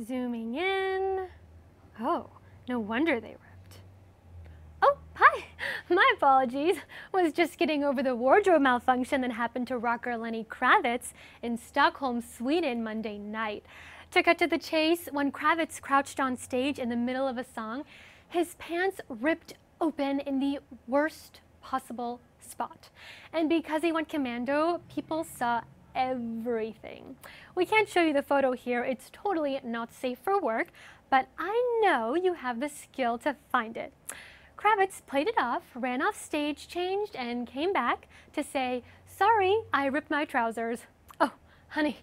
Zooming in. Oh, no wonder they ripped. Oh, hi. My apologies. Was just getting over the wardrobe malfunction that happened to rocker Lenny Kravitz in Stockholm, Sweden Monday night. To cut to the chase, when Kravitz crouched on stage in the middle of a song, his pants ripped open in the worst possible spot. And because he went commando, people saw everything. We can't show you the photo here, it's totally not safe for work, but I know you have the skill to find it. Kravitz played it off, ran off stage, changed, and came back to say, sorry, I ripped my trousers. Oh, honey,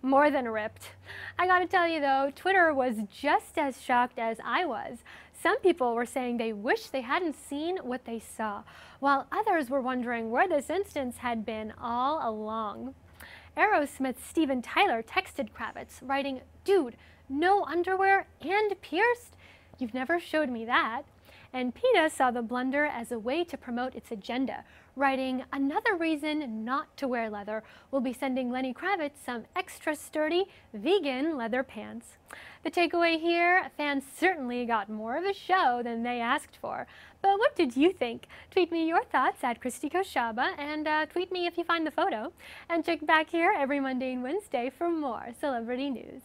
more than ripped. I gotta tell you though, Twitter was just as shocked as I was. Some people were saying they wish they hadn't seen what they saw, while others were wondering where this instance had been all along. Aerosmith's Steven Tyler texted Kravitz, writing, Dude, no underwear and pierced? You've never showed me that. And PETA saw the blunder as a way to promote its agenda, writing, Another reason not to wear leather We'll be sending Lenny Kravitz some extra sturdy vegan leather pants. The takeaway here, fans certainly got more of a show than they asked for. But what did you think? Tweet me your thoughts at Christy Khoshaba and uh, tweet me if you find the photo. And check back here every Monday and Wednesday for more celebrity news.